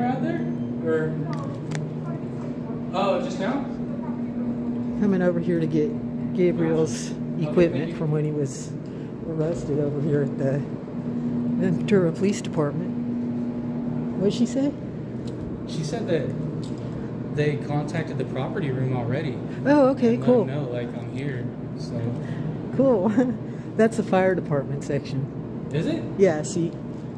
camera out there? Or oh, just now? Coming over here to get Gabriel's equipment you. from when he was arrested over here at the Ventura Police Department. What did she say? She said that they contacted the property room already. Oh, okay, cool. know like I'm here. So Cool. That's the fire department section. is it? Yeah, see,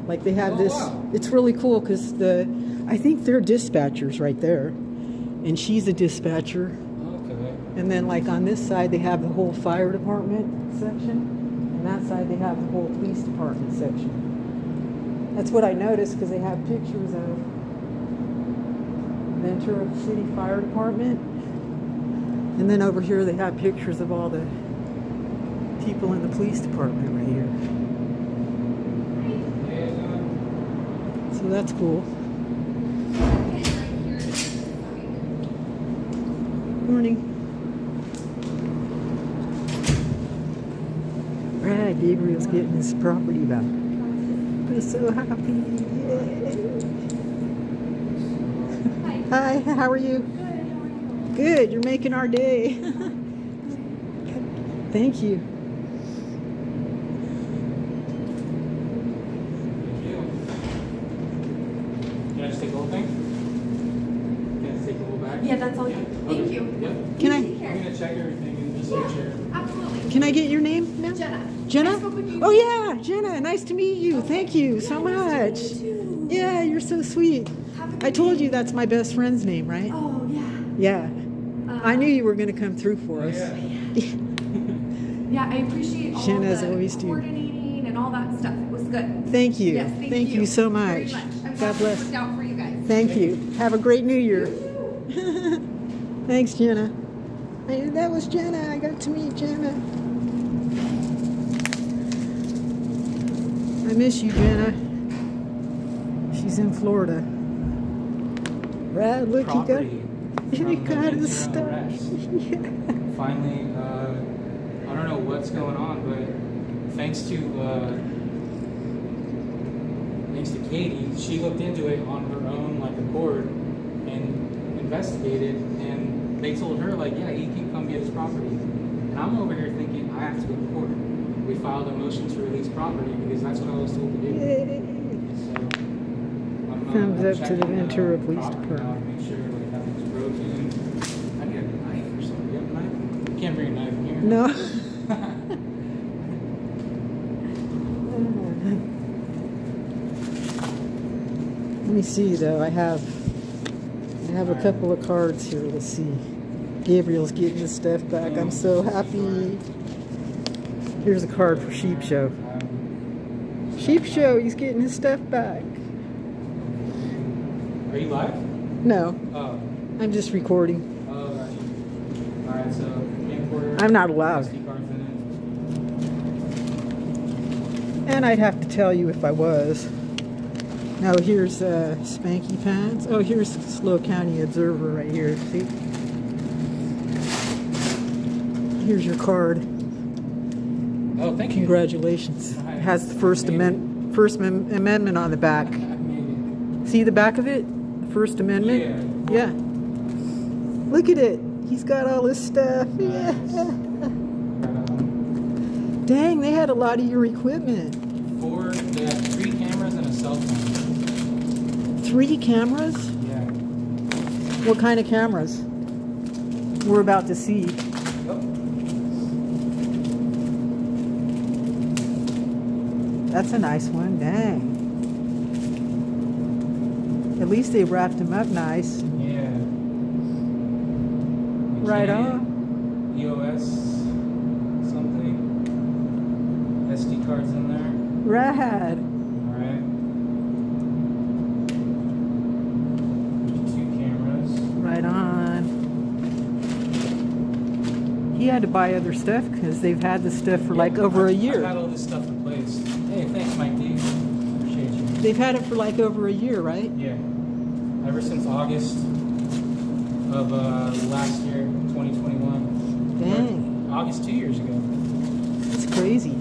like they have Oh, this. wow. It's really cool because the, I think they're dispatchers right there, and she's a dispatcher. Okay. And then like on this side they have the whole fire department section, and that side they have the whole police department section. That's what I noticed because they have pictures of Ventura City Fire Department, and then over here they have pictures of all the people in the police department right here. So that's cool. Morning. Right, Gabriel's getting his property back. I'm so happy. Yay. Hi, how are you? Good, you're making our day. Thank you. Can I just take the whole thing? Can I just take the whole bag? Yeah, that's all. Yeah. Thank Okay. you. Yep. Can I I'm gonna check everything and just make sure. Absolutely. can I get your name now? Jenna. Jenna? I spoke with you. Oh yeah, Jenna. Nice to meet you. Thank you so much. You too. Yeah, you're so sweet. Have a good I told day. you that's my best friend's name, right? Oh yeah. Yeah. Uh, I knew you were going to come through for us. Yeah. Yeah, I appreciate all Jenna's the always do. coordinating and all that stuff. It was good. Thank you. Yes, thank, you. so very much. I'm God bless. worked out for you guys. Thank you. Have a great new year. Thanks, Jenna. That was Jenna. I got to meet Jenna. I miss you, Jenna. She's in Florida. Brad, look, Property he got, from got his stuff. arrest. Finally, uh, I don't know what's going on, but thanks to uh, thanks to Katie, she looked into it on her own like accord and investigated, and they told her like, yeah, he can come get his property. And I'm over here thinking I have to go to court. We filed a motion to release property because that's what I was told to do. So, I'm, uh, Thumbs up to the checking, Ventura Police Department. Make sure like nothing's broken. I need a knife or something. You have a knife? You can't bring a knife in here. No. Let me see though. I have I have a couple of cards here. Let's see. Gabriel's getting his stuff back. I'm so happy. Here's a card for Sheep Show. Sheep Show, he's getting his stuff back. Are you live? No, Oh, I'm just recording. oh. All right, so camcorder. I'm not allowed. SD cards in And I'd have to tell you if I was. Now here's uh, Spanky Pants. Oh, here's SLO County Observer right here. See? Here's your card. Oh, thank you. Congratulations. It has the First Amendment, First Am- Amendment on the back. See the back of it? The First Amendment? Yeah. Look at it. He's got all his stuff. Yeah. Nice. Right on. Dang, they had a lot of your equipment. Four, they have three cameras and a cell phone. Three cameras? Yeah. What kind of cameras? We're about to see. That's a nice one. Dang. At least they wrapped him up nice. yeah. Right on. EOS something. SD cards in there. Rad. Alright. Two cameras. Right on. He had to buy other stuff because they've had this stuff for like over a I've- I've had year. all this stuff replaced. Hey, thanks, Mike D. Appreciate you. They've had it for like over a year, right? Yeah. Ever since August of uh, last year, 2021. Dang. Or August two years ago. It's crazy.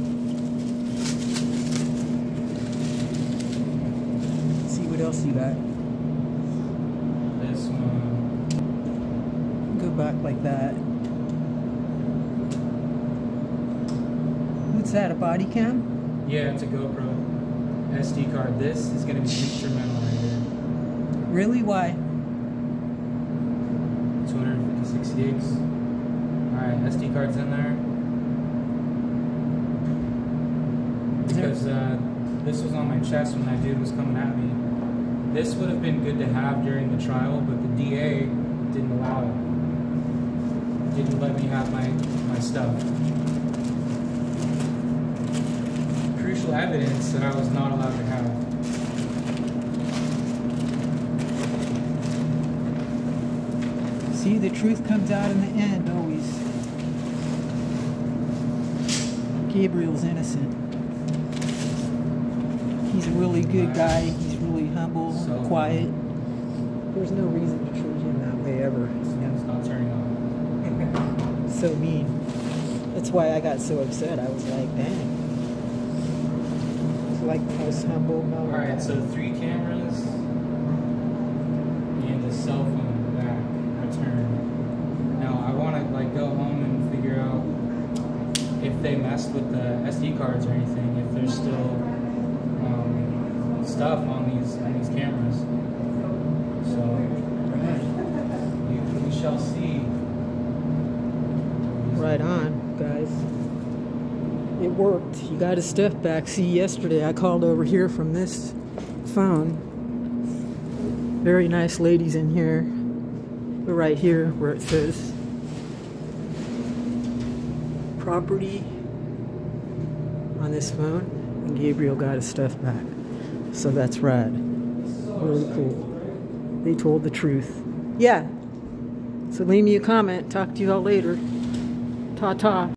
Let's see what else you got. this one. Go back like that. What's that? A body cam? Yeah, it's a GoPro SD card. This is gonna be instrumental right here. Really? Why? 256 gigs. Alright, SD card's in there- Because uh, this was on my chest when that dude was coming at me. This would have been good to have during the trial, but the DA didn't allow it. Didn't let me have my, my stuff. Crucial evidence that I was not allowed to have. See, the truth comes out in the end always. Gabriel's innocent. He's a really good guy. He's really humble, So- quiet. There's no reason to treat him that way ever. It's not turning on. So mean. That's why I got so upset. I was like, dang. Like most humble. mellow. Alright, so three cameras and a cell phone in the back return. Now I wanna like go home and figure out if they messed with the SD cards or anything, if there's still um, stuff on these on these cameras. So we, we shall see. Right on, guys. It worked. You got his stuff back. See, yesterday I called over here from this phone. Very nice ladies in here. But right here where it says property on this phone, and Gabriel got his stuff back. So that's rad. Really cool. They told the truth. Yeah. So leave me a comment. Talk to you all later. Ta ta.